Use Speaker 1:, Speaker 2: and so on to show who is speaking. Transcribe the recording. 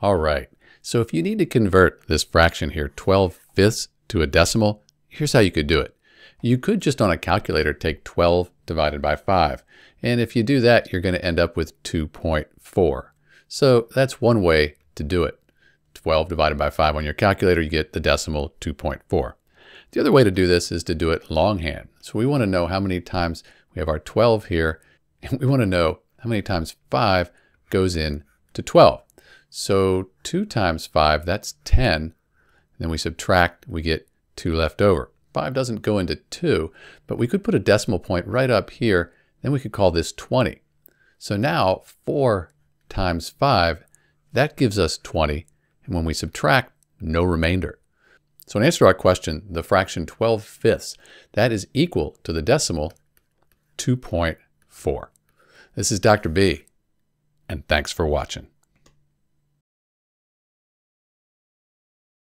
Speaker 1: All right, so if you need to convert this fraction here, 12 fifths, to a decimal, here's how you could do it. You could just on a calculator take 12 divided by 5. And if you do that, you're going to end up with 2.4. So that's one way to do it. 12 divided by 5 on your calculator, you get the decimal 2.4. The other way to do this is to do it longhand. So we want to know how many times we have our 12 here, and we want to know how many times 5 goes in to 12. So 2 times 5, that's 10. Then we subtract, we get 2 left over. 5 doesn't go into 2, but we could put a decimal point right up here. Then we could call this 20. So now 4 times 5, that gives us 20. And when we subtract, no remainder. So in answer to our question, the fraction 12 fifths, that is equal to the decimal 2.4. This is Dr. B, and thanks for watching.